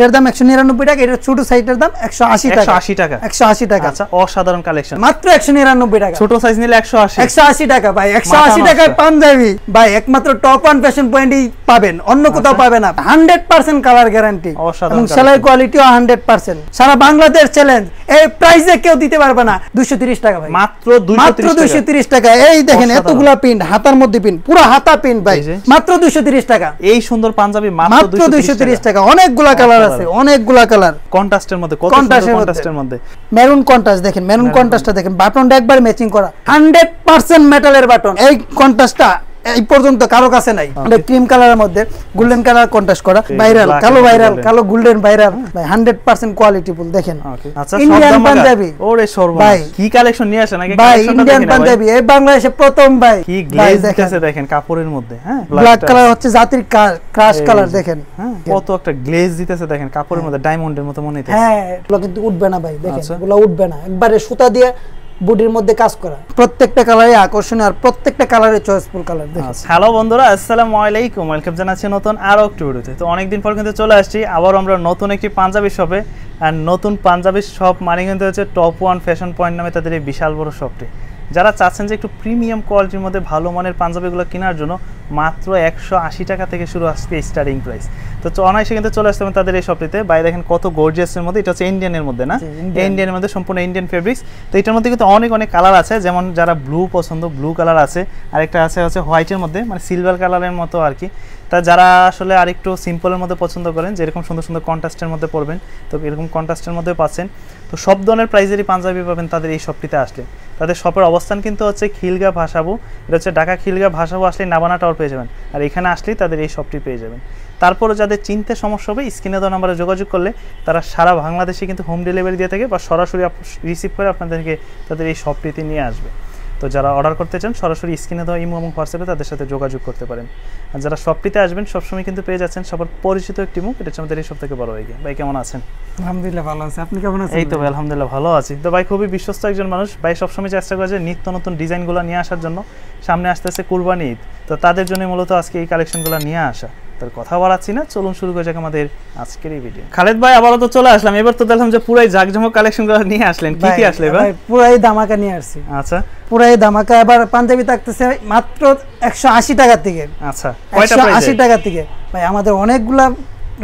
এটার দাম একশো নিরানব্বই টাকা এটা ছোট সাইজের দাম একশো আশি টাকা। 180 টাকা। একশো আশি টাকা। আচ্ছা অসাধারণ কালেকশন মাত্র একশো নিরানব্বই টাকা। ছোট সাইজ নিলে একশো আশি। একশো আশি টাকা ভাই। একশো আশি। টাকায় পাঞ্জাবি। ভাই একমাত্র টপ ওয়ান ফ্যাশন পয়েন্টই পাবেন। অন্য কোথাও পাবেন না। হান্ড্রেড পার্সেন্ট কালার গ্যারান্টি অসাধারণ এবং সেলাই। কোয়ালিটিও হান্ড্রেড পার্সেন্ট। সারা বাংলাদেশ চ্যালেঞ্জ এই প্রাইসে কেউ দিতে পারবে না। দুশো তিরিশ টাকা ভাই। মাত্র মাত্র দুইশো তিরিশ টাকা। এই দেখেন। এতগুলা প্রিন্ট হাতার মধ্যে প্রিন্ট পুরো হাতা প্রিন্ট ভাই। মাত্র দুইশো তিরিশ টাকা। এই সুন্দর পাঞ্জাবি মাত্র দুইশো তিরিশ টাকা। অনেকগুলা কালার আছে অনেকগুলা কালার কন্ট্রাস্টের মধ্যে কত কন্ট্রাস্টের মধ্যে। কন্ট্রাস্টের মধ্যে। মেরুন কন্ট্রাস্ট দেখেন মেরুন কন্ট্রাস্টটা দেখেন। বাটনটা একবার ম্যাচিং করা। হান্ড্রেড পার্সেন্ট মেটালের বাটন এই কন্ট্রাস্টটা এই পর্যন্ত কারও কাছে নাই। মানে ক্রিম কালারের মধ্যে গোল্ডেন কালার কন্ট্রাস্ট করা ভাইরাল কালো ভাইরাল কালো গোল্ডেন ভাইরাল ভাই হান্ড্রেড পার্সেন্ট কোয়ালিটি ফুল দেখেন। আচ্ছা ইন্ডিয়ান পাঞ্জাবি ওরে সর্বনাশ। ভাই। কি কালেকশন নিয়ে আসেন? আগে ভাই ইন্ডিয়ান। পাঞ্জাবি এই বাংলাদেশে প্রথম ভাই। কি গ্লেজ দেখেন। দিতেছে দেখেন কাপড়ের মধ্যে হ্যাঁ? ব্ল্যাক কালার হচ্ছে জাতির ক্রাশ কালার দেখেন। হ্যাঁ? কত একটা গ্লেজ দিতেছে দেখেন কাপড়ের মধ্যে ডায়মন্ডের মতো মনে হইতেছে। হ্যাঁ এগুলো কিন্তু উঠবে না ভাই দেখেন। আচ্ছা। এগুলো উঠবে না। একবারে সুতা দিয়ে বডির মধ্যে কাজ করা। প্রত্যেকটা কালারে আকর্ষণীয় আর প্রত্যেকটা কালারে চয়েসফুল কালার হ্যালো বন্ধুরা, আসসালামু আলাইকুম। ওয়েলকাম জানাচ্ছি নতুন আরও একটি ভিডিওতে তো অনেকদিন পর কিন্তু চলে আসছি। আবার আমরা নতুন একটি পাঞ্জাবি শপে আর নতুন পাঞ্জাবি শপ মানে কিন্তু হচ্ছে টপ ওয়ান ফ্যাশন পয়েন্ট নামে তাদের এই বিশাল বড় শপটি যারা চাচ্ছেন যে একটু প্রিমিয়াম কোয়ালিটির মধ্যে ভালো মানের পাঞ্জাবিগুলো কেনার জন্য মাত্র একশো আশি টাকা থেকে শুরু আসছে স্টার্টিং প্রাইস তো অনায়াসে কিন্তু চলে আসতে তাদের এই শপটিতে বাইরে দেখেন কত গর্জিয়াসের মধ্যে। এটা হচ্ছে ইন্ডিয়ানের মধ্যে না। ইন্ডিয়ানের মধ্যে সম্পূর্ণ ইন্ডিয়ান ফেব্রিক্স তো এটার মধ্যে কিন্তু অনেক অনেক কালার আছে। যেমন যারা ব্লু পছন্দ ব্লু কালার আছে। আরেকটা আছে হচ্ছে হোয়াইটের মধ্যে মানে সিলভার কালারের মতো আর কি। তা যারা আসলে আরেকটু সিম্পলের মধ্যে পছন্দ করেন, যেরকম সুন্দর সুন্দর কন্ট্রাস্টের মধ্যে পড়বেন, তো এরকম কন্ট্রাস্টের মধ্যে পাচ্ছেন। তো সব ধরনের প্রাইজেরই পাঞ্জাবি পাবেন তাদের এই শপটিতে আসলে। তাদের শপের অবস্থান কিন্তু হচ্ছে খিলগা ভাষাবু। এটা হচ্ছে ঢাকা খিলগা ভাসাবু আসলে নাবানা টাওয়ার পেয়ে যাবেন। আর এখানে আসলেই তাদের এই শপটি পেয়ে যাবেন। তারপরে যাদের চিনতে সমস্যা হবে, স্ক্রিনে দেওয়া নাম্বারে যোগাযোগ করলে তারা সারা বাংলাদেশে কিন্তু হোম ডেলিভারি দিয়ে থাকে বা সরাসরি রিসিভ করে আপনাদেরকে তাদের এই শপটিতে নিয়ে আসবে। তো যারা অর্ডার করতে চান সরাসরি স্ক্রিনে দেওয়া ইমো এবং হোয়াটসঅ্যাপে তাদের সাথে যোগাযোগ করতে পারেন। আর যারা শপটিতে আসবেন সবসময় কিন্তু পেয়ে যাচ্ছেন সবার পরিচিত একটি মুখ এটা হচ্ছে আমাদের এই সব থেকে বড় হয়ে গিয়ে। ভাই কেমন আছেন? আলহামদুলিল্লাহ ভালো আছে। আপনি কেমন আছেন এই তো ভাই? আলহামদুলিল্লাহ ভালো আছি। তো ভাই খুবই বিশ্বস্ত একজন মানুষ। ভাই সবসময় চেষ্টা করে যে নিত্য নতুন ডিজাইনগুলো নিয়ে আসার জন্য। সামনে আসতেছে কুরবানি ঈদ। তো তাদের জন্য মূলত আজকে এই কালেকশনগুলো নিয়ে আসা। তার কথা বাড়াচ্ছি না চলুন শুরু করে যাক আমাদের আজকের এই ভিডিও খালেদ ভাই আবারও তো চলে আসলাম। এবার তো দেখলাম যে পুরাই জাকজমক কালেকশনগুলো নিয়ে আসলেন। কি কি আসলে ভাই পুরাই দামাকা নিয়ে আসছি। আচ্ছা। পুরাই দামাকা এবার পাঞ্জাবি থাকতেছে মাত্র একশো আশি টাকা থেকে। আচ্ছা কয়টা একশো প্রাইস আশি টাকা থেকে। ভাই আমাদের অনেকগুলা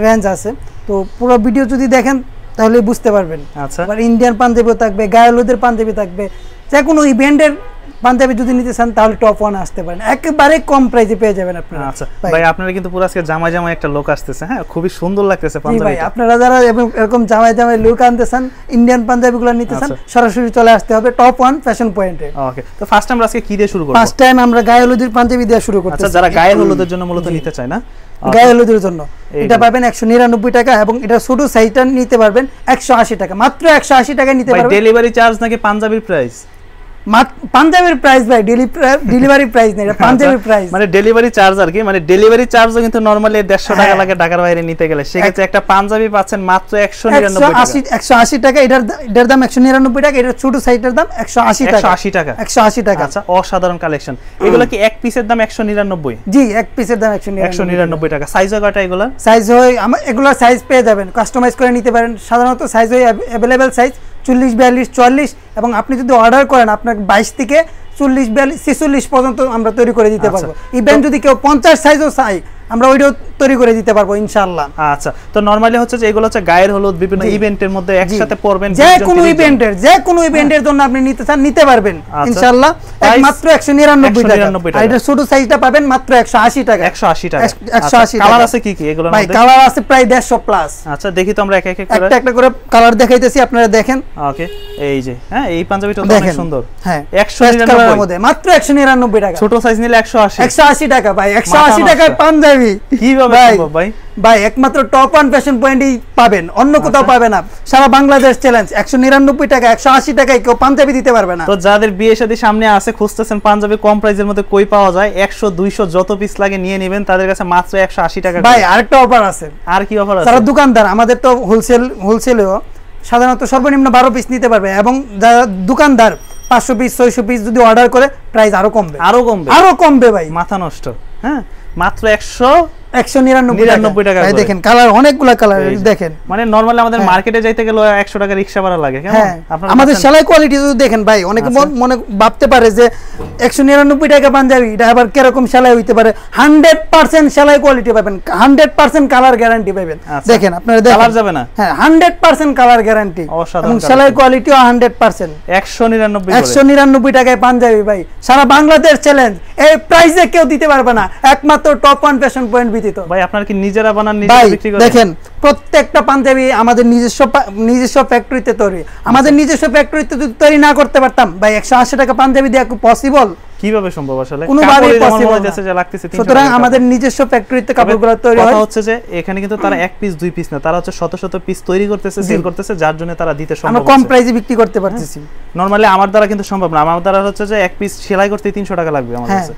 রেঞ্জ আছে। তো পুরো ভিডিও যদি দেখেন তাহলে বুঝতে পারবেন। আচ্ছা। আবার ইন্ডিয়ান পাঞ্জাবিও থাকবে গায়েলুদের পাঞ্জাবি থাকবে যে কোনো ইভেন্টের পাঞ্জাবি যদি নিতে চান তাহলে টপ ওয়ান আসতে পারেন। একেবারে কম প্রাইসে পেয়ে যাবেন আপনারা। আচ্ছা ভাই, আপনারা কিন্তু পুরো আজকে জামাই জামাই একটা লোক আসতেছে হ্যাঁ? খুবই সুন্দর লাগতেছে ভাই আপনারা যারা এরকম- জামাই লুক আনতে চান ইন্ডিয়ান পাঞ্জাবিগুলো নিতে চান আচ্ছা। সরাসরি চলে আসতে হবে টপ ওয়ান ফ্যাশন পয়েন্টে ওকে তো ফার্স্ট আমরা আজকে কি দিয়ে শুরু করব? ফার্স্ট টাইম আমরা গায়ে হলুদের পাঞ্জাবি দিয়ে শুরু আচ্ছা করতেছি যারা গায়ের হলুদের জন্য মূলত নিতে চায় না? গায়ে হলুদের জন্য। এটা পাবেন একশো নিরানব্বই টাকা এবং এটা ছোট সাইজটা নিতে পারবেন একশো আশি টাকা। মাত্র একশো আশি টাকায় নিতে পারবেন। ডেলিভারি চার্জ নাকি পাঞ্জাবির প্রাইস পাঞ্জাবের প্রাইস ভাই ডেলিভারি প্রাইস এটা পাঞ্জাবের প্রাইস মানে ডেলিভারি চার্জ আর কি মানে ডেলিভারি চার্জও কিন্তু নরমালি টাকা হ্যাঁ। লাগে ঢাকার বাইরে নিতে গেলে। সেক্ষেত্রে একটা পাঞ্জাবি পাচ্ছেন মাত্র একশো আশি টাকা এটার এটার দাম একশো নিরানব্বই টাকা এটার ছোট সাইজের দাম টাকা। আশি টাকা। একশো আশি টাকা। আচ্ছা অসাধারণ কালেকশন এগুলো কি এক পিসের দাম একশো নিরানব্বই? জি এক পিসের দাম একশো একশো নিরানব্বই। টাকা। সাইজ কয়টা এগুলো সাইজ হয় আমার এগুলো সাইজ পেয়ে যাবেন। কাস্টমাইজ করে নিতে পারেন। সাধারণত সাইজ হয় অ্যাভেলেবেল সাইজ চল্লিশ বিয়াল্লিশ চল্লিশ এবং আপনি যদি অর্ডার করেন আপনার বাইশ থেকে চল্লিশ বিয়াল্লিশ ছেচল্লিশ পর্যন্ত আমরা তৈরি করে দিতে আচ্ছা। পারব ইভেন যদি কেউ পঞ্চাশ সাইজও চাই আমরা ওইটাও তৈরি করে দিতে পারব ইনশাল্লাহ আচ্ছা তো নরমালি হচ্ছে যে এগুলো হচ্ছে গায়ের হলুদ বিভিন্ন ইভেন্টের মধ্যে একসাথে পড়বেন যে কোনো ইভেন্টের যে কোনো ইভেন্টের জন্য আপনি নিতে চান নিতে পারবেন আচ্ছা। ইনশাল্লাহ Price মাত্র একশো নিরানব্বই টাকা। 199 টাকা। আর এটা ছোট সাইজটা পাবেন মাত্র একশো আশি টাকা। একশো আশি টাকা। 180 কালার আছে কি কি এগুলোর ভাই কালার আছে প্রায় দেড়শো প্লাস আচ্ছা দেখি তো আমরা এক এক করে। একটা একটা করে কালার দেখাইতেছি আপনারা দেখেন। ওকে এই যে হ্যাঁ এই পাঞ্জাবিটা তো অনেক সুন্দর। হ্যাঁ 199 কালারের মধ্যে মাত্র একশো নিরানব্বই টাকা। ছোট সাইজ নিলে একশো আশি। একশো আশি টাকা ভাই একশো মাথা আশি নষ্ট। টাকায় পাঞ্জাবি। কীভাবে সম্ভব ভাই। ভাই একমাত্র টপ ওয়ান ফ্যাশন পয়েন্টই পাবেন। অন্য কোথাও আচ্ছা। পাবেন না। সারা বাংলাদেশ চ্যালেঞ্জ একশো নিরানব্বই টাকা একশো আশি টাকায় কেউ পাঞ্জাবি দিতে পারবে না। তো যাদের বিয়ে শাদী সামনে আছে খুঁজতেছেন পাঞ্জাবি কম মধ্যে কই পাওয়া যায় যত পিস লাগে নিয়ে নেবেন তাদের কাছে মাত্র একশো আশি টাকা ভাই আরেকটা অফার আছে। আর কি অফার আছে? যারা দোকানদার আমাদের তো হোলসেল হোলসেলেও সাধারণত সর্বনিম্ন বারো পিস নিতে পারবে এবং যারা দোকানদার পাঁচশো পিস ছয়শো পিস যদি অর্ডার করে প্রাইস আরও কমবে। আরও কমবে? আরও কমবে ভাই। মাথা নষ্ট। হ্যাঁ? মাত্র একশো একশো নিরানব্বই টাকা। দেখেন কালার অনেকগুলা কালার দেখেন। মানে নরমালি আমাদের হ্যাঁ। মার্কেটে যাইতে গেলে একশো টাকা রিক্সা ভাড়া লাগে হ্যাঁ। আমাদের সেলাই কোয়ালিটি যদি দেখেন ভাই অনেকে আচ্ছা। মনে ভাবতে পারে যে একশো নিরানব্বই টাকা পাঞ্জাবি এটা আবার কীরকম সেলাই হইতে পারে? হান্ড্রেড পার্সেন্ট সেলাই কোয়ালিটি পাবেন হান্ড্রেড পার্সেন্ট কালার গ্যারান্টি পাবেন। আচ্ছা। দেখেন আপনারা কালার যাবে না? হ্যাঁ হান্ড্রেড পার্সেন্ট কালার গ্যারান্টি এবং সেলাই কোয়ালিটিও হান্ড্রেড পার্সেন্ট। একশো নিরানব্বই একশো নিরানব্বই টাকায় পাঞ্জাবি ভাই। সারা বাংলাদেশ চ্যালেঞ্জ এই প্রাইসে কেউ দিতে পারবে না। একমাত্র টপ ওয়ান ফ্যাশন পয়েন্ট ব্যতীত ভাই আপনার কি নিজেরা বানান বিক্রি করেন? দেখেন প্রত্যেকটা পাঞ্জাবি আমাদের নিজস্ব নিজস্ব ফ্যাক্টরিতে তৈরি। আমাদের নিজস্ব ফ্যাক্টরিতে যদি তৈরি না করতে পারতাম ভাই একশো আশি টাকা পাঞ্জাবি দেওয়া পসিবল কীভাবে সম্ভব আসলে? কোনোভাবেই না। যে লাগতেছে সুতরাং আমাদের নিজস্ব ফ্যাক্টরিতে কাপড়গুলো তৈরি কথা হয়। হচ্ছে যে এখানে কিন্তু তারা এক পিস দুই পিস না তারা হচ্ছে শত শত পিস তৈরি করতেছে সেল করতেছে যার জন্য তারা দিতে আমরা কম। প্রাইসে বিক্রি করতে পারতেছি। নরমালি আমার দ্বারা কিন্তু সম্ভব না আমার দ্বারা হচ্ছে যে এক পিস সেলাই করতে তিনশো টাকা লাগবে আমার হ্যাঁ। কাছে।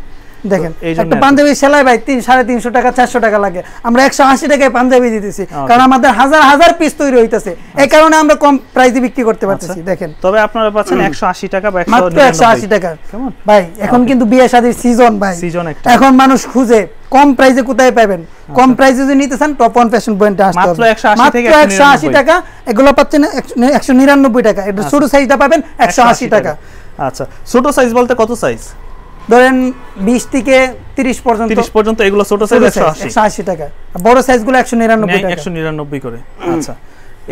দেখেন একটা পাঞ্জাবি সেলাই ভাই তিন সাড়ে তিনশো টাকা চারশো টাকা লাগে। আমরা একশো আশি টাকায় পাঞ্জাবি দিতেছি কারণ আমাদের হাজার হাজার পিস তৈরি হইতেছে। এই কারণে আমরা কম প্রাইসে বিক্রি করতে পারতেছি দেখেন। তবে আপনারা পাচ্ছেন একশো আশি টাকা বা মাত্র একশো আশি টাকা। কেমন? ভাই এখন কিন্তু বিয়ে শাদীর সিজন ভাই। সিজন এখন মানুষ খুঁজে কম প্রাইসে কোথায় পাবেন? কম প্রাইসে যদি নিতে চান টপ ওয়ান ফ্যাশন পয়েন্টে আসতে হবে। 180 থেকে মাত্র একশো আশি 199 টাকা এগুলো পাচ্ছেন একশো নিরানব্বই টাকা। এটা ছোট সাইজটা পাবেন একশো আশি টাকা। আচ্ছা ছোট সাইজ বলতে কত সাইজ ধরেন বিশ থেকে তিরিশ পর্যন্ত তিরিশ পর্যন্ত এগুলো ছোট সাইজ একশো আশি। একশো আশি টাকা। আর বড় সাইজগুলো একশো নিরানব্বই টাকা। একশো নিরানব্বই করে। আচ্ছা।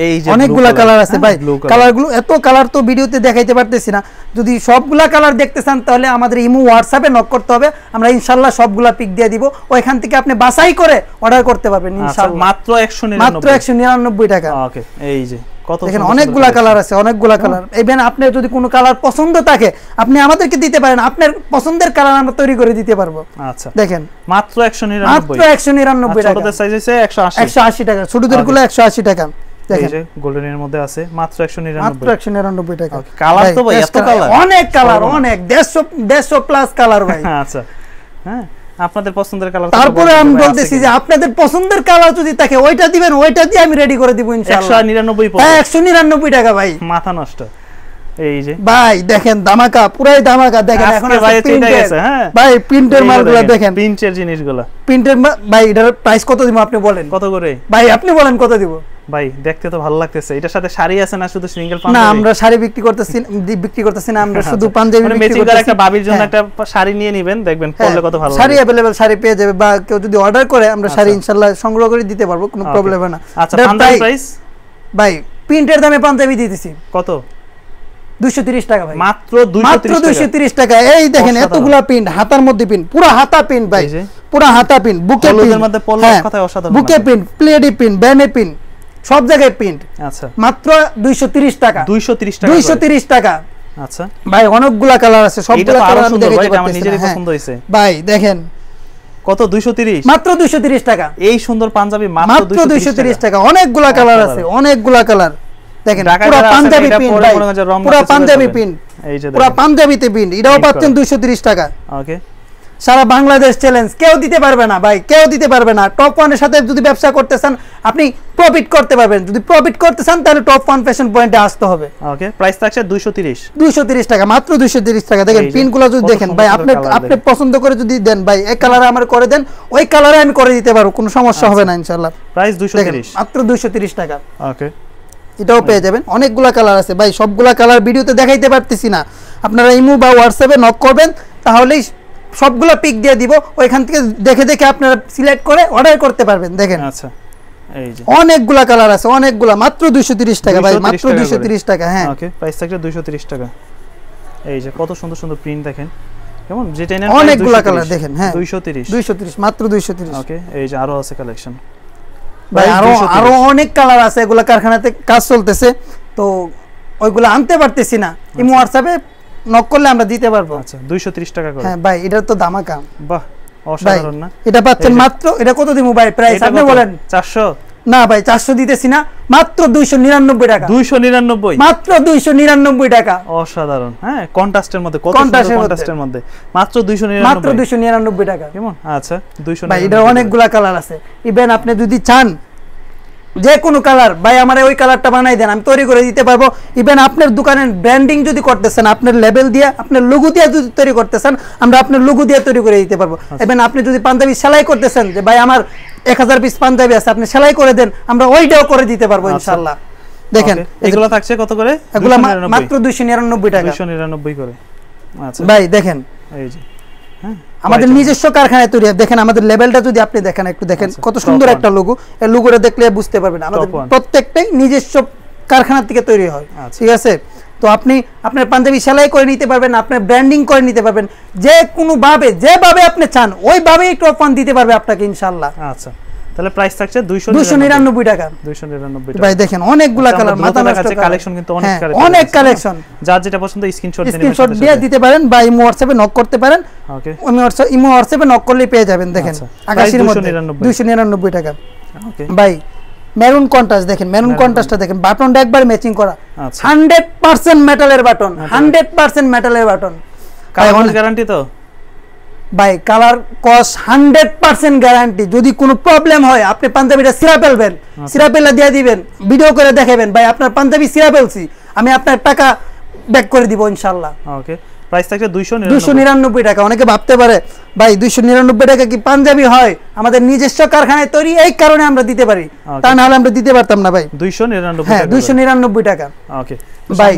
এই যে অনেকগুলা কালার আছে ভাই। ব্লু কালারগুলো এত কালার তো ভিডিওতে দেখাইতে পারতেছি না। যদি সবগুলা কালার দেখতে চান তাহলে আমাদের ইমো হোয়াটসঅ্যাপে নক করতে হবে। আমরা ইনশাল্লাহ সবগুলা পিক দিয়ে দিব। ওইখান থেকে আপনি বাছাই করে অর্ডার করতে পারবেন আচ্ছা মাত্র একশো মাত্র নিরানব্বই একশো নিরানব্বই টাকা। ওকে এই যে। দেখেন অনেকগুলা কালার আছে। অনেকগুলা কালার ইভেন আপনার যদি কোনো কালার পছন্দ থাকে আপনি আমাদেরকে দিতে পারেন। আপনার পছন্দের কালার আমরা তৈরি করে দিতে পারব। আচ্ছা। দেখেন। মাত্র একশো নিরানব্বই। মাত্র একশো নিরানব্বই টাকা। ছোটদের সাইজ হচ্ছে একশো আশি। টাকা। ছোটদেরগুলো একশো আশি টাকা। এই দেখেন। গোল্ডেনের মধ্যে আছে মাত্র একশো মাত্র নিরানব্বই একশো নিরানব্বই টাকা। তো ভাই, এত colour? অনেক কালার অনেক। দেড়শো দেড়শো প্লাস কালার ভাই। আচ্ছা। হ্যাঁ। আপনাদের পছন্দের কালার তারপরে আমি বলতেছি যে আপনাদের পছন্দের কালার যদি থাকে ওইটা দিবেন ওইটা দিয়ে আমি রেডি করে দিব ইনশাআল্লাহ। নিরানব্বই হ্যাঁ একশো নিরানব্বই টাকা ভাই। মাথা নষ্ট। এই যে। ভাই দেখেন পুরাই দেখেন এখন ভাই গেছে, হ্যাঁ। ভাই প্রিন্টের মালগুলো দেখেন প্রিন্টের জিনিসগুলো। প্রিন্টের ভাই এটার প্রাইস কত দিব আপনি বলেন? কত করে? ভাই আপনি বলেন কত দিব? ভাই দেখতে তো ভালো লাগতেছে। এটার সাথে শাড়ি আছে না শুধু সিঙ্গেল না আমরা শাড়ি বিক্রি করতেছি বিক্রি করতেছি না আমরা শুধু পাঞ্জাবি বিক্রি ম্যাচিং করে করতেছি। একটা বাবির জন্য হ্যাঁ। একটা শাড়ি নিয়ে নেবেন দেখবেন হ্যাঁ, পরলে কত ভালো শাড়ি অ্যাভেলেবেল শাড়ি পেয়ে যাবে বা কেউ যদি অর্ডার করে আমরা শাড়ি আচ্ছা। ইনশাল্লাহ সংগ্রহ করে দিতে পারব কোনো প্রবলেম হয় না। আচ্ছা পাঞ্জাবি প্রাইস ভাই প্রিন্টের দামে পাঞ্জাবি দিতেছি। কত? দুশো তিরিশ টাকা ভাই। মাত্র মাত্র 230 দুইশো টাকা টাকা। এই দেখেন এতগুলা প্রিন্ট হাতার মধ্যে প্রিন্ট পুরো হাতা প্রিন্ট ভাই। পুরো হাতা প্রিন্ট বুকে প্রিন্ট মধ্যে পরলে এক অসাধারণ বুকে প্রিন্ট প্লেডি প্রিন্ট ব্যানে প্রিন্ট সব জায়গায় প্রিন্ট আচ্ছা। মাত্র টাকা। 230 আচ্ছা। ভাই অনেকগুলা কালার আছে সবগুলা কালার আমি আমার নিজেরই হ্যাঁ। পছন্দ হয়েছে। ভাই দেখেন। কত 230 মাত্র দুইশো তিরিশ টাকা। এই সুন্দর পাঞ্জাবি মাত্র মাত্র দুইশো 230 তিরিশ টাকা। অনেকগুলা কালার আছে। অনেকগুলা কালার দেখেন পুরো পাঞ্জাবি পরে পুরো পাঞ্জাবি পুরো পাঞ্জাবিতে এটাও পাচ্ছেন টাকা। ওকে। সারা বাংলাদেশ চ্যালেঞ্জ কেউ দিতে পারবে না ভাই কেউ দিতে পারবে না। টপ ওয়ানের সাথে যদি ব্যবসা করতে চান আপনি প্রফিট করতে পারবেন। যদি প্রফিট করতে চান তাহলে টপ ওয়ান ফ্যাশন পয়েন্টে আসতে হবে। ওকে প্রাইস থাকছে 230 দুইশো তিরিশ টাকা মাত্র দুইশো তিরিশ টাকা। দেখেন এই যে, পিনগুলো যদি দেখেন ভাই আপনি আপনি পছন্দ করে যদি দেন ভাই এই কালারে আমার করে দেন ওই কালারে আমি করে দিতে পারব কোনো সমস্যা হবে না ইনশাল্লাহ প্রাইস দেখেন 230 মাত্র দুইশো তিরিশ টাকা। ওকে। এটাও পেয়ে যাবেন। অনেকগুলা কালার আছে। ভাই সবগুলা কালার ভিডিওতে দেখাইতে পারতেছি না। আপনারা ইমো বা হোয়াটসঅ্যাপে নক করবেন তাহলেই সবগুলা পিক দিয়ে দিব। ওইখান থেকে দেখে দেখে আপনারা সিলেক্ট করে অর্ডার করতে পারবেন। দেখেন। আচ্ছা অনেকগুলা কালার আছে অনেকগুলা। মাত্র দুইশো তিরিশ টাকা ভাই মাত্র টাকা দুইশো করে। তিরিশ টাকা হ্যাঁ। ওকে প্রাইস থাকছে 230 টাকা। এই যে কত সুন্দর সুন্দর প্রিন্ট দেখেন। কেমন? যেটা অনেকগুলা colour দেখেন, হ্যাঁ। 230 দুইশো তিরিশ মাত্র দুইশো তিরিশ। ওকে এই যে আরও আছে কালেকশন ভাই আরও আরও অনেক কালার আছে এগুলো কারখানাতে কাজ চলতেছে। তো ওইগুলো আনতে পারতেছি না। ইমো হোয়াটসঅ্যাপে নক করলে আমরা দিতে পারব। আচ্ছা 230 টাকা করে। হ্যাঁ ভাই এটার তো দামাকা বাহ অসাধারণ না? এটা পাচ্ছেন মাত্র এটা কত দিমু ভাই? প্রাইস আপনি বলেন। 400 না ভাই চারশো দিতেছি না মাত্র দুইশো নিরানব্বই টাকা। 299 মাত্র দুইশো নিরানব্বই টাকা। অসাধারণ হ্যাঁ কন্ট্রাস্টের কন্টাস্টের মধ্যে। কন্ট্রাস্টের মধ্যে। মাত্র দুইশো মাত্র দুইশো নিরানব্বই টাকা। কেমন? আচ্ছা দুইশো ভাই এটার অনেকগুলা কালার আছে। ইভেন আপনি যদি চান যে কোনো কালার ভাই আমার ওই কালারটা বানাই দেন আমি তৈরি করে দিতে পারব। ইভেন আপনার দোকানের ব্র্যান্ডিং যদি করতেছেন আপনার লেভেল দিয়ে আপনার লঘু দিয়ে যদি তৈরি করতেছেন আমরা আপনার লঘু দিয়ে তৈরি করে দিতে পারব। ইভেন আপনি যদি পাঞ্জাবি সেলাই করতেছেন যে ভাই আমার এক হাজার পিস পাঞ্জাবি আছে আপনি সেলাই করে দেন আমরা ওইটাও করে দিতে পারব আচ্ছা। ইনশাল্লাহ দেখেন এগুলো থাকছে কত করে? এগুলো মাত্র দুইশো নিরানব্বই টাকা। দুইশো নিরানব্বই করে। আচ্ছা। ভাই দেখেন। এই যে হ্যাঁ? আমাদের নিজস্ব কারখানায় তৈরি দেখেন আমাদের লেভেলটা যদি আপনি দেখেন একটু দেখেন আচ্ছা, কত সুন্দর একটা লোগো এই লোগোটা দেখলে বুঝতে পারবেন। আমাদের প্রত্যেকটাই নিজস্ব কারখানা থেকে তৈরি হয়। আচ্ছা। ঠিক আছে? তো আপনি আপনার পাঞ্জাবি সেলাই করে নিতে পারবেন আপনার ব্র্যান্ডিং করে নিতে পারবেন। যে কোনো ভাবে যেভাবে আপনি চান ওইভাবেই একটু ওয়ান দিতে পারবে আপনাকে ইনশাল্লাহ আচ্ছা। তাহলে প্রাইস থাকছে দুইশো দুশো নিরানব্বই। টাকা। দুইশো নিরানব্বই ভাই দেখেন অনেকগুলা আচ্ছা, কালার মাথা নষ্ট collection কিন্তু অনেক হ্যাঁ, অনেক কালেকশন যার যেটা পছন্দ স্ক্রিনশট স্ক্রিনশট দিয়ে দিতে পারেন বা ইমো হোয়াটসঅ্যাপে নক করতে পারেন। ওকে আমি হোয়াটসঅ্যাপ ইমো হোয়াটসঅ্যাপে নক করলেই পেয়ে যাবেন দেখেন। আচ্ছা। আকাশের মধ্যে। 299 টাকা। ওকে ভাই মেরুন কন্ট্রাস্ট দেখেন মেরুন কন্ট্রাস্টটা দেখেন। বাটনটা একবার ম্যাচিং করা। আচ্ছা। হান্ড্রেড পার্সেন্ট মেটালের বাটন হান্ড্রেড পার্সেন্ট মেটালের বাটন। কালার গ্যারান্টি তো? ভাই কালার কস হান্ড্রেড পার্সেন্ট গ্যারান্টি যদি কোনো প্রবলেম হয় আপনি পাঞ্জাবিটা সিরা ফেলবেন। আচ্ছা। সিরা ফেলে দিয়ে দিবেন। ভিডিও করে দেখাবেন। ভাই আপনার পাঞ্জাবি সিরা ফেলছি। আমি আপনার টাকা ব্যাক করে দিব ইনশাল্লাহ। ওকে প্রাইস থাকছে দুইশো দুশো নিরানব্বই নিরানব্বই টাকা। অনেকে ভাবতে পারে ভাই দুইশো নিরানব্বই টাকা কি পাঞ্জাবি হয়? আমাদের নিজস্ব কারখানায় তৈরি এই কারণে আমরা দিতে পারি। তা নাহলে আমরা দিতে পারতাম না ভাই। দুইশো নিরানব্বই হ্যাঁ দুইশো নিরানব্বই টাকা। ওকে ভাই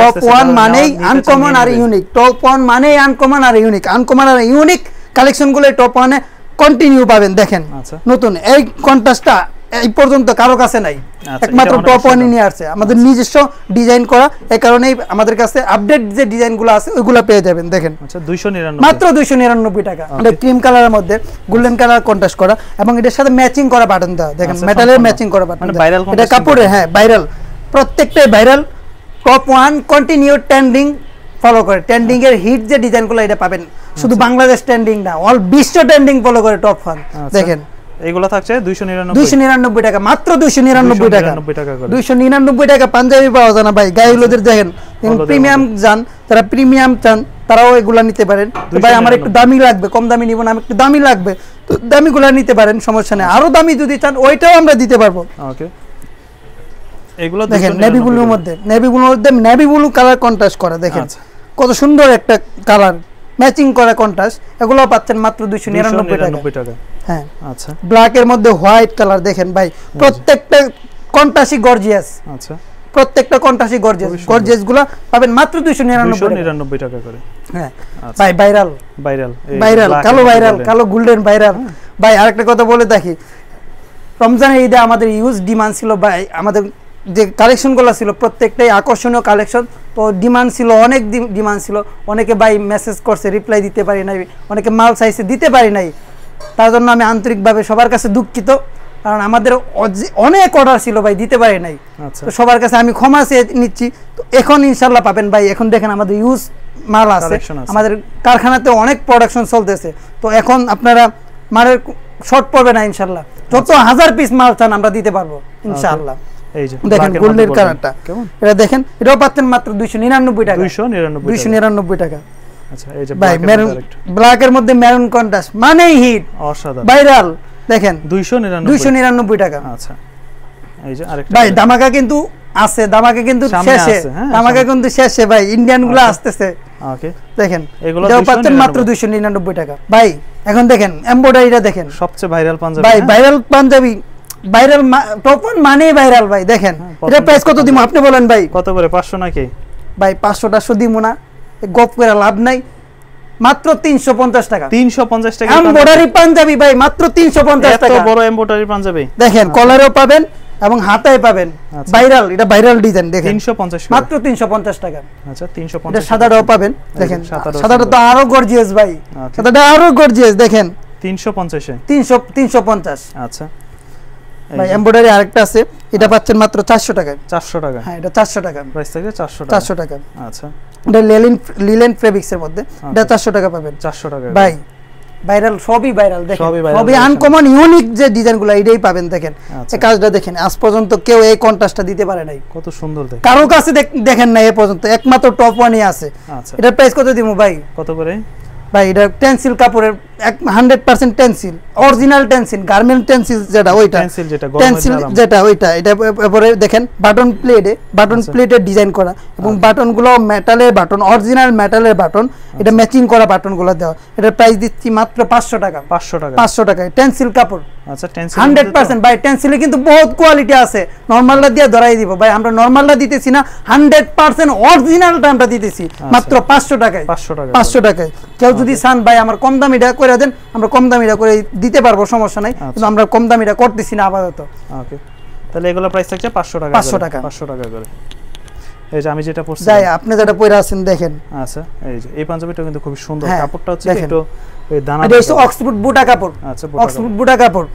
টপ ওয়ান মানেই আনকমন আর ইউনিক টপ ওয়ান মানেই আনকমন আর ইউনিক আনকমন আর ইউনিক কালেকশনগুলো টপ ওয়ানে কন্টিনিউ পাবেন দেখেন। আচ্ছা। নতুন এই কন্ট্রাস্টটা এই পর্যন্ত কারও কাছে নাই। আচ্ছা, একমাত্র টপ ওয়ানই নিয়ে আসছে। আমাদের নিজস্ব ডিজাইন করা এই কারণেই আমাদের কাছে আপডেট যে ডিজাইনগুলো আছে ওইগুলো পেয়ে যাবেন দেখেন। আচ্ছা মাত্র দুইশো নিরানব্বই টাকা। এটা ক্রিম কালারের মধ্যে গোল্ডেন কালার কন্ট্রাস্ট করা এবং এটার সাথে ম্যাচিং করা বাটন দেওয়া দেখেন আচ্ছা, মেটালের ম্যাচিং করা বাটন মানে এটা কাপড়ের হ্যাঁ ভাইরাল প্রত্যেকটাই viral top one continue trending follow করে। ট্রেন্ডিং এর হিট যে ডিজাইনগুলো এটা পাবেন। শুধু বাংলাদেশ ট্রেন্ডিং না অল বিশ্ব ট্রেন্ডিং ফলো করে টপ ওয়ান আচ্ছা। দেখেন। এগুলো থাকছে দুইশো নিরানব্বই। দুইশো নিরানব্বই টাকা মাত্র দুইশো নিরানব্বই টাকা। 299 টাকা পাঞ্জাবি পাওয়া যায় না ভাই গাইগুলোদের দেখেন প্রিমিয়াম যান যারা প্রিমিয়াম চান তারাও এগুলা নিতে পারেন। ভাই আমার একটু দামি লাগবে কম দামি নিব না আমি একটু দামি লাগবে। তো দামিগুলা নিতে পারেন সমস্যা নেই। আরও দামি যদি চান ওইটাও আমরা দিতে পারব। ওকে। এগুলো দেখেন নেভি ব্লুর মধ্যে নেভি ব্লুর মধ্যে নেভি ব্লু কালার কন্ট্রাস্ট করা দেখেন। আচ্ছা। কত সুন্দর একটা কালার ম্যাচিং করা কন্ট্রাস্ট এগুলো পাচ্ছেন মাত্র দুইশো নিরানব্বই টাকা 299 টাকা হ্যাঁ। আচ্ছা। ব্ল্যাক এর মধ্যে হোয়াইট কালার দেখেন ভাই প্রত্যেকটা কন্ট্রাস্টই গর্জিয়াস। আচ্ছা। প্রত্যেকটা কন্ট্রাস্টই গর্জিয়াস। গর্জিয়াসগুলা পাবেন মাত্র দুইশো নিরানব্বই টাকা করে। হ্যাঁ। আচ্ছা। ভাই ভাইরাল। ভাইরাল। ভাইরাল কালো ভাইরাল কালো গোল্ডেন ভাইরাল ভাই আরেকটা কথা বলে দেখি। রমজানের ঈদে আমাদের ইউজ ডিমান্ড ছিল ভাই। আমাদের যে কালেকশনগুলো ছিল প্রত্যেকটাই আকর্ষণীয় কালেকশন তো ডিমান্ড ছিল অনেক ডিমান্ড ছিল। অনেকে ভাই মেসেজ করছে রিপ্লাই দিতে পারি নাই। অনেকে মাল চাইছে দিতে পারি নাই। তার জন্য আমি আন্তরিকভাবে সবার কাছে দুঃখিত। কারণ আমাদের অনেক অর্ডার ছিল ভাই দিতে পারি নাই। আচ্ছা। তো সবার কাছে আমি ক্ষমা চেয়ে নিচ্ছি। তো এখন ইনশাল্লাহ পাবেন ভাই এখন দেখেন আমাদের ইউজ মাল আছে। আছে। আমাদের কারখানাতে অনেক প্রোডাকশন চলতেছে। তো এখন আপনারা মালের শর্ট পড়বে না ইনশাল্লাহ যত হাজার পিস মাল চান আমরা দিতে পারব ইনশাল্লাহ এই যে দেখেন গোল্ডের কালারটা। কেমন? এটা দেখেন এটাও পাচ্ছেন মাত্র দুইশো নিরানব্বই টাকা। টাকা। আচ্ছা এই যে ভাই মেরুন মধ্যে আরেকটা। মধ্যে মেরুন কন্ট্রাস্ট মানেই হিট অসাধারণ। ভাইরাল দেখেন দুইশো নিরানব্বই। দুইশো নিরানব্বই টাকা। আচ্ছা এই যে আরেকটা ভাই দামাকা কিন্তু আছে দামাকা কিন্তু শেষে। আছে, হ্যাঁ, দামাকা কিন্তু শেষে ভাই ইন্ডিয়ানগুলো আচ্ছা। আসতেছে। ওকে। দেখেন এগুলো পাচ্ছেন মাত্র দুইশো নিরানব্বই টাকা। ভাই এখন দেখেন এমব্রয়ডারিটা দেখেন। সবচেয়ে ভাইরাল পাঞ্জাবি ভাই হ্যাঁ? Viral Punjabi viral top one মানেই ভাইরাল ভাই দেখেন। হ্যাঁ, এটা প্রাইস কত দিব আপনি বলেন ভাই। কত করে? পাঁচশো নাকি? ভাই পাঁচশো টাশো দিব না। গপ করে লাভ নাই। মাত্র তিনশো পঞ্চাশ টাকা। তিনশো পঞ্চাশ টাকা। এমব্রয়ডারি পাঞ্জাবি ভাই মাত্র তিনশো পঞ্চাশ এত বড় এম্বোটারি পাঞ্জাবি? দেখেন কলারও পাবেন এবং হাতায় পাবেন। আচ্ছা। ভাইরাল এটা ভাইরাল ডিজাইন দেখেন। তিনশো পঞ্চাশ মাত্র তিনশো পঞ্চাশ টাকা। আচ্ছা তিনশো এটা পঞ্চাশ সাদাটাও পাবেন দেখেন। সাদাটা তো আরও গর্জিয়াস ভাই। আচ্ছা। সাদাটা আরও গর্জিয়াস দেখেন। তিনশো পঞ্চাশে। তিনশো তিনশো পঞ্চাশ। আচ্ছা। ভাই এমব্রয়ডারি আরেকটা আছে। এটা পাচ্ছেন মাত্র চারশো টাকায় চারশো টাকা। হ্যাঁ এটা চারশো টাকা। প্রাইস থাকে চারশো টাকা। চারশো টাকা। আচ্ছা। এটা লিলেন লিলেন ফেব্রিক্সের মধ্যে। এটা চারশো টাকা পাবেন। চারশো টাকা। ভাই ভাইরাল সবই ভাইরাল দেখেন। সবই। আনকমন ইউনিক যে ডিজাইনগুলো এটাই পাবেন দেখেন। আচ্ছা। এই কাজটা দেখেন আজ পর্যন্ত কেউ এই কন্ট্রাস্টটা দিতে পারে নাই। কত সুন্দর দেখ কারও কাছে দেখ- দেখেন না এ পর্যন্ত। একমাত্র টপ ওয়ানই আছে। আচ্ছা। এটার প্রাইস কত দিব ভাই? কত করে? ভাই এটা টেন্সিল কাপড়ের এক hundred percent tencel original tencel garment tencel যেটা ওইটা। টেন্সিল যেটা ওইটা। এটা এরপরে দেখেন বাটন প্লেটে বাটন আচ্ছা। প্লেটে ডিজাইন করা এবং বাটনগুলো মেটালের বাটন অরিজিনাল মেটালের বাটন এটা আচ্ছা। ম্যাচিং করা বাটনগুলো দেওয়া। এটার প্রাইস দিচ্ছি মাত্র পাঁচশো টাকা। পাঁচশো টাকা। পাঁচশো টাকায়। টেন্সিল কাপড়। আচ্ছা টেন্সিল হান্ড্রেড পার্সেন্ট ভাই টেন্সিলে কিন্তু বহুত কোয়ালিটি আছে। নর্মালটা দিয়ে ধরাই দিব। ভাই আমরা নর্মালটা দিতেছি না হান্ড্রেড পার্সেন্ট অরিজিনালটা আমরা দিতেছি। মাত্র পাঁচশো টাকায়। পাঁচশো টাকা। পাঁচশো টাকায়। কেউ যদি চান ভাই আমার কম দামিটা করে দেন আমরা কম দামিটা করে দিতে পারব সমস্যা নাই আচ্ছা। কিন্তু আমরা কম দামিটা করতেছি না আপাতত। ওকে। তাহলে এগুলো প্রাইস থাকছে পাঁচশো টাকা 500 টাকা। পাঁচশো টাকা করে। এই যে আমি যেটা পড়ছি যাই আপনি যেটা পরে আছেন দেখেন। আচ্ছা এই যে এই পাঞ্জাবিটা কিন্তু খুব সুন্দর। হ্যাঁ, কাপড়টা হচ্ছে একটু ওই দানা এটা হচ্ছে অক্সফোর্ড বুটা কাপড়। আচ্ছা অক্সফোর্ড বুটা কাপড়।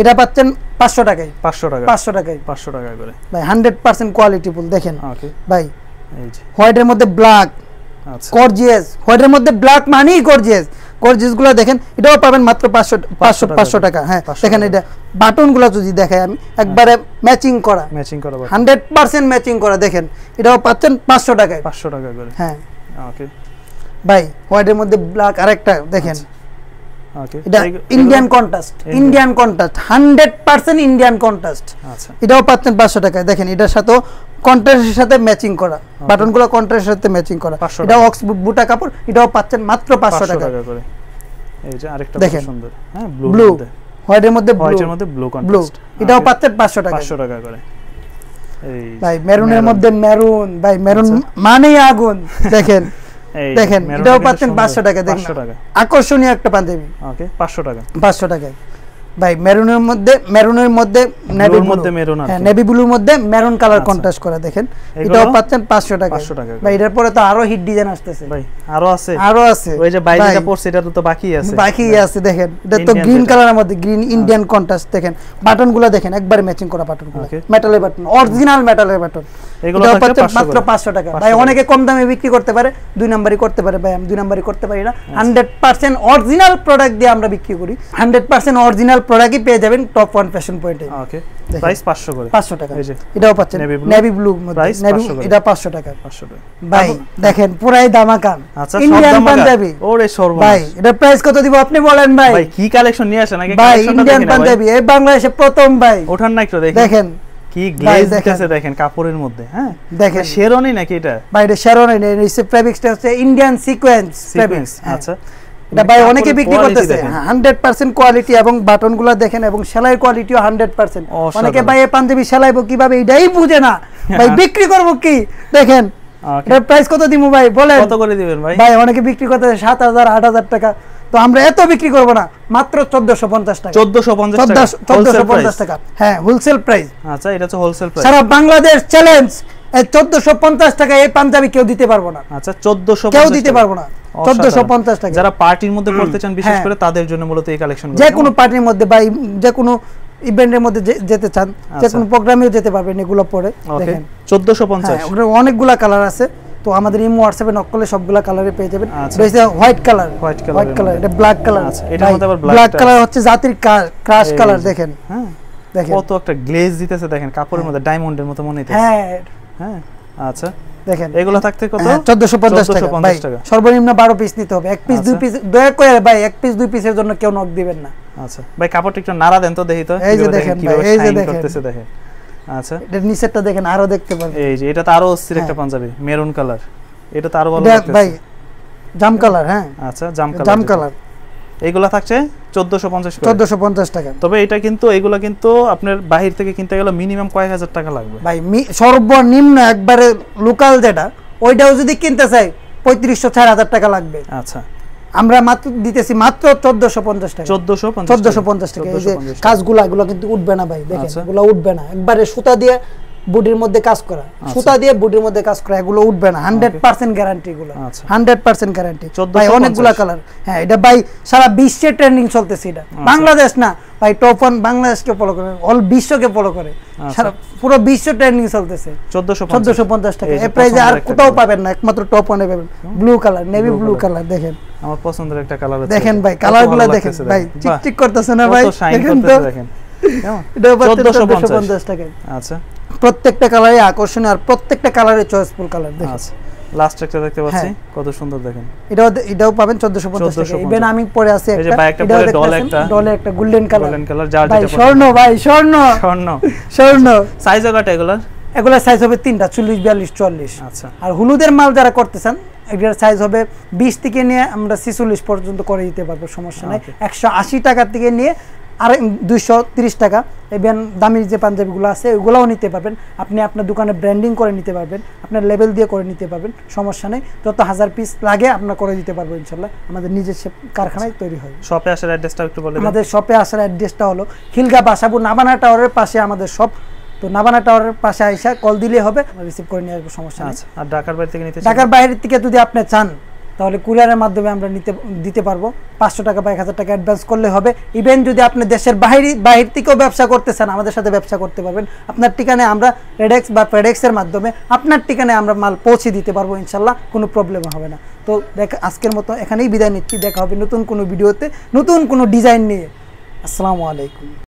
এটা পাচ্ছেন পাঁচশো টাকায়। পাঁচশো টাকা। পাঁচশো টাকায়। পাঁচশো টাকা করে। ভাই হান্ড্রেড পার্সেন্ট কোয়ালিটি ফুল দেখেন। ওকে। ভাই এই যে। হোয়াইটের মধ্যে ব্ল্যাক আচ্ছা। গর্জিয়াস হোয়াইটের মধ্যে ব্ল্যাক মানেই গর্জিয়াস গর্জিয়াসগুলো দেখেন এটাও পাবেন মাত্র পাঁচশো পাঁচশো টাকা পাঁচশো টাকা হ্যাঁ। 500 দেখেন এটা বাটনগুলো যদি দেখাই আমি একবারে ম্যাচিং করা। ম্যাচিং করা হান্ড্রেড পার্সেন্ট ম্যাচিং করা দেখেন। এটাও পাচ্ছেন পাঁচশো টাকায়। পাঁচশো টাকা করে। হ্যাঁ। ওকে ভাই হোয়াইটের মধ্যে ব্ল্যাক আরেকটা দেখেন। ওকে এটা Indian Indian contrast hundred percent Indian contrast আচ্ছা। এটাও পাচ্ছেন পাঁচশো টাকায়। দেখেন এটার সাথেও কন্ট্রাস্টের সাথে ম্যাচিং করা। বাটনগুলো কন্ট্রাস্টের সাথে ম্যাচিং করা। 500 বুটা কাপড় এটাও পাচ্ছেন মাত্র পাঁচশো টাকা টাকা করে। এই যে আরেকটা দেখেন। দেখেন। সুন্দর। হ্যাঁ ব্লু হোয়াইটের মধ্যে। হোয়াইটের মধ্যে ব্লু ব্লু কন্ট্রাস্ট এটাও পাচ্ছেন পাঁচশো টাকা পাঁচশো টাকা করে। এই ভাই মেরুনের মধ্যে মেরুন ভাই মেরুন মানেই আগুন। দেখেন। দেখেন এটাও পাচ্ছেন পাঁচশো টাকা দেখেন। আকর্ষণীয় একটা পাঞ্জাবি। ওকে পাঁচশো টাকা। পাঁচশো টাকায়। ভাই মেরুনের মধ্যে মেরুনের মধ্যে নেভি মধ্যে আর হ্যাঁ নেভি ব্লুর মধ্যে মেরুন কালার আচ্ছা। কন্ট্রাস্ট করা দেখেন। এটাও পাচ্ছেন পাঁচশো টাকা 500 টাকা ভাই এটার পরে তো আরও হিট ডিজাইন আসতেছে। ভাই আরও আছে। আরও আছে। ওই যে পড়ছে এটা তো বাকি আছে। বাকি আছে দেখেন। এটা তো গ্রিন কালারের মধ্যে গ্রিন ইন্ডিয়ান কন্ট্রাস্ট দেখেন। বাটনগুলো দেখেন একবারে ম্যাচিং করা বাটনগুলো Okay. মেটালের বাটন অরিজিনাল মেটালের বাটন এগুলো এটাও 500 পাঁচশো টাকা। ভাই অনেকে কম দামে বিক্রি করতে পারে দুই নাম্বারই করতে পারে ভাই আমি দুই নাম্বারই করতে পারি না। আচ্ছা। হান্ড্রেড পার্সেন্ট অরিজিনাল প্রোডাক্ট দিয়ে আমরা বিক্রি করি। হান্ড্রেড পার্সেন্ট অরিজিনাল প্রোডাক্টই পেয়ে যাবেন টপ ওয়ান ফ্যাশন পয়েন্টে ওকে দেখেন। প্রাইস পাঁচশো করে। পাঁচশো টাকা। এটাও পাচ্ছেন। নেভি ব্লু নেভি এটা পাঁচশো টাকা। পাঁচশো টাকা। ভাই দেখেন পুরাই দামাকান আচ্ছা ইন্ডিয়ান পাঞ্জাবি ওরে ভাই সর্বনাশ এটার প্রাইস কত দিব আপনি বলেন ভাই? ভাই কি কালেকশন নিয়ে আসেন? আগে ভাই ইন্ডিয়ান পাঞ্জাবি এই বাংলাদেশে প্রথম ভাই। ওঠান না একটু দেখেন কি গ্লেজ। দিতেছে দেখেন কাপড়ের মধ্যে হ্যাঁ? দেখেন। শেরনি নাকি এটা? ভাই এটা শেরোন নিচে ফেব্রিক্সটা হচ্ছে ইন্ডিয়ান সিকোয়েন্স সিকোয়েন্স আচ্ছা। এটা ভাই অনেকে বিক্রি করতেছে দেখেন। হান্ড্রেড পার্সেন্ট কোয়ালিটি এবং বাটনগুলো দেখেন এবং সেলাইয়ের কোয়ালিটিও হান্ড্রেড পার্সেন্ট অসাধারণ। অনেকে ভাই এই পাঞ্জাবি সেলাইবো কীভাবে এটাই বুঝে না। ভাই বিক্রি করব কি? দেখেন এটার প্রাইস কত দিব ভাই? বলেন। কত করে দিবেন ভাই? ভাই অনেকে বিক্রি করতেছে সাত হাজার আট হাজার টাকা। তো আমরা এত বিক্রি করব না মাত্র চোদ্দশো পঞ্চাশ টাকা। চোদ্দশো পঞ্চাশ টাকা চোদ্দশো Wholesale পঞ্চাশ price? টাকা। হ্যাঁ হোলসেল প্রাইস আচ্ছা এটা হচ্ছে হোলসেল প্রাইস সারা বাংলাদেশ চ্যালেঞ্জ এই চোদ্দশো পঞ্চাশ টাকা এই পাঞ্জাবি কেউ দিতে পারব না। আচ্ছা চোদ্দশো কেউ দিতে পারব না। চোদ্দশো। পঞ্চাশ টাকা। যারা পার্টির মধ্যে পড়তে চান বিশেষ হ্যাঁ। করে তাদের জন্য মূলত এই কালেকশন যে কোনো পার্টির মধ্যে বা যে কোনো ইভেন্টের মধ্যে যেতে চান যে। কোনো প্রোগ্রামেও যেতে পারবেন এগুলো পরে। দেখেন। চোদ্দশো পঞ্চাশ। হ্যাঁ অনেকগুলা কালার আছে। তো আমাদের ইমো হোয়াটসঅ্যাপে নক করলে সবগুলা কালারে পেয়ে যাবেন। আচ্ছা। এটা হচ্ছে white colour White colour white colour এটা ব্ল্যাক কালার আচ্ছা, এটার মধ্যে আবার ব্ল্যাক কালার হচ্ছে জাতির ক্রাশ কালার দেখেন। হ্যাঁ দেখেন। কত একটা গ্লেজ দিতেছে দেখেন কাপড়ের মধ্যে ডায়মন্ডের মতো মনে হইতেছে। হ্যাঁ। হ্যাঁ আচ্ছা। দেখেন। এগুলো থাকতে কত? চোদ্দশো পঞ্চাশ টাকা। 1450 ভাই টাকা। সর্বনিম্ন বারো পিস নিতে হবে। এক পিস দুই আচ্ছা। পিস দয়া করে ভাই এক পিস দুই পিসের জন্য কেউ নক দিবেন না। আচ্ছা। ভাই কাপড়টা একটু নাড়া দেন তো দেখি তো। এই যে দেখেন ভাই, এই যে দেখেন। করতেছে দেখেন। আচ্ছা। এটার নিচেরটা দেখেন আরও দেখতে পাবেন। এই যে এটা তো আরও অস্থির একটা হ্যাঁ। Punjabi maroon colour. এটা তো আরও ভালো এটা লাগতেছে। ভাই জাম কালার হ্যাঁ। আচ্ছা জাম কালার জাম কালার। এইগুলা থাকছে চোদ্দশো পঞ্চাশ চোদ্দশো পঞ্চাশ টাকা। তবে এটা কিন্তু এগুলা কিন্তু আপনার বাহির থেকে কিনতে গেলে মিনিমাম কয়েক হাজার টাকা লাগবে। ভাই সর্বনিম্ন একবারে লোকাল যেটা ওইটাও যদি কিনতে চাই পঁয়ত্রিশশো চার হাজার টাকা লাগবে। আচ্ছা। আমরা মাত্র দিতেছি মাত্র চোদ্দশো পঞ্চাশ টাকা। চোদ্দশো চোদ্দশো পঞ্চাশ টাকা। এই যে কাজগুলো এগুলো কিন্তু উঠবে না ভাই দেখেন। আচ্ছা। এগুলো উঠবে না। একবারে সুতা দিয়ে বুডির মধ্যে কাজ করা। সুতা দিয়ে বুডির মধ্যে কাজ করা এগুলো উঠবে না। হান্ড্রেড পার্সেন্ট গ্যারান্টি আচ্ছা। হান্ড্রেড পার্সেন্ট গ্যারান্টি ভাই অনেকগুলা কালার হ্যাঁ এটা ভাই সারা বিশ্বে ট্রেন্ডিং চলতেছে এটা। আচ্ছা। বাংলাদেশ না। ভাই টপ ওয়ান বাংলাদেশকে ফলো করে অল বিশ্বকে ফলো করে। আচ্ছা। সারা পুরো বিশ্ব ট্রেন্ডিং চলতেছে। চোদ্দশো পঞ্চাশ। টাকা। এই প্রাইসে আর কোথাও পাবেন না। একমাত্র টপ ওয়ানে পাবেন। Blue colour navy blue colour দেখেন। আমার পছন্দের একটা কালার দেখেন ভাই কালারগুলা দেখেন। ভাই চিকচিক করতেছে না ভাই। দেখেন তো। দেখেন। কেমন? এটাও 1450 1450 আচ্ছা। প্রত্যেকটা কালারে আকর্ষণীয় আর প্রত্যেকটা কালারে চয়েসফুল কালার আচ্ছা লাস্ট একটা দেখতে পাচ্ছি হ্যাঁ। কত সুন্দর দেখেন। এটাও এটাও পাবেন চোদ্দশো পঞ্চাশ টাকা। ইভেন আমি পরে আছে একটা ভাই একটা ডলে একটা। ডলে একটা গোল্ডেন কালার গোল্ডেন কালার যার ভাই যেটা স্বর্ণ ভাই স্বর্ণ। স্বর্ণ। স্বর্ণ। সাইজও কাটা এগুলার? এগুলোর সাইজ হবে তিনটা চল্লিশ বিয়াল্লিশ চল্লিশ। আচ্ছা। আর হলুদের মাল যারা করতেছেন এটার সাইজ হবে বিশ থেকে নিয়ে আমরা ছিচল্লিশ পর্যন্ত করে দিতে পারব সমস্যা নাই। Okay. একশো আশি টাকা থেকে নিয়ে আর দুইশো তিরিশ টাকা। ইভেন দামি যে পাঞ্জাবিগুলো আছে ওগুলোও নিতে পারবেন। আপনি আপনার দোকানে ব্র্যান্ডিং করে নিতে পারবেন আপনার লেবেল দিয়ে করে নিতে পারবেন সমস্যা নেই। যত হাজার পিস লাগে আপনার করে দিতে পারব ইনশাল্লাহ। আমাদের নিজস্ব কারখানায় তৈরি হয়। শপে আসার অ্যাড্রেসটা একটু বলে আমাদের শপে আসার অ্যাড্রেসটা হলো খিলগা বাসাবু নাবানা টাওয়ারের পাশে আমাদের শপ তো নাবানা টাওয়ারের পাশে আইসা কল দিলে হবে রিসিভ করে নিয়ে আসব সমস্যা নেই। আচ্ছা আর ঢাকার বাইরে থেকে নিতে ঢাকার বাইরে থেকে যদি আপনি চান তাহলে কুরিয়ারের মাধ্যমে আমরা নিতে, দিতে পারব। পাঁচশো টাকা বা এক হাজার টাকা অ্যাডভান্স করলে হবে। ইভেন যদি আপনি দেশের বাইরে বাহির থেকেও ব্যবসা করতে চান আমাদের সাথে ব্যবসা করতে পারবেন। আপনার ঠিকানায় আমরা রেডেক্স বা ফেডেক্সের মাধ্যমে আপনার ঠিকানায় আমরা মাল পৌঁছে দিতে পারব ইনশাল্লাহ কোনো প্রবলেম হবে না। তো দেখ, আজকের মতো এখানেই বিদায় নিচ্ছি। দেখা হবে নতুন কোনো ভিডিওতে, নতুন কোনো ডিজাইন নিয়ে। আসসালামু আলাইকুম।